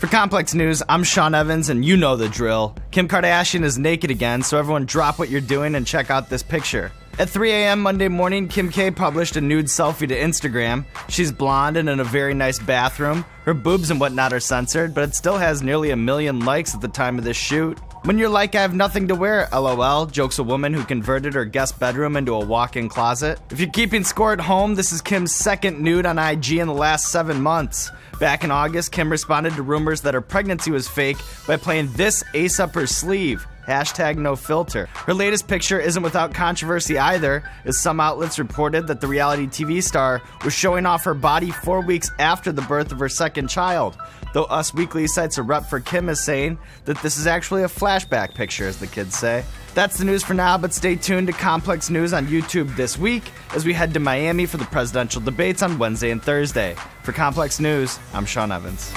For Complex News, I'm Sean Evans, and you know the drill. Kim Kardashian is naked again, so everyone drop what you're doing and check out this picture. At 3 a.m. Monday morning, Kim K published a nude selfie to Instagram. She's blonde and in a very nice bathroom. Her boobs and whatnot are censored, but it still has nearly a million likes at the time of this shoot. When you're like, I have nothing to wear, lol, jokes a woman who converted her guest bedroom into a walk in closet. If you're keeping score at home, this is Kim's second nude on IG in the last seven months. Back in August, Kim responded to rumors that her pregnancy was fake by playing this ace up her sleeve. Hashtag no filter. Her latest picture isn't without controversy either, as some outlets reported that the reality TV star was showing off her body four weeks after the birth of her second child. Though Us Weekly cites a rep for Kim as saying that this is actually a flashback picture, as the kids say. That's the news for now, but stay tuned to Complex News on YouTube this week as we head to Miami for the presidential debates on Wednesday and Thursday. For Complex News, I'm Sean Evans.